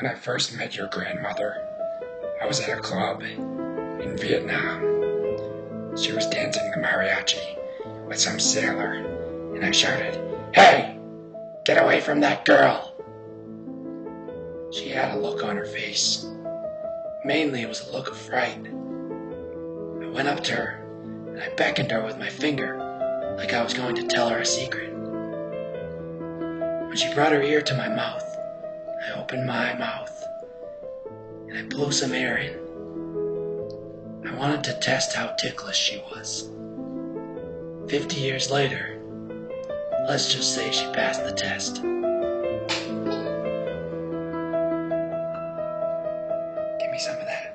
When I first met your grandmother, I was at a club in Vietnam. She was dancing the mariachi with some sailor, and I shouted, Hey! Get away from that girl! She had a look on her face. Mainly it was a look of fright. I went up to her, and I beckoned her with my finger, like I was going to tell her a secret. When she brought her ear to my mouth, I open my mouth and I blew some air in. I wanted to test how ticklish she was. Fifty years later, let's just say she passed the test. Give me some of that.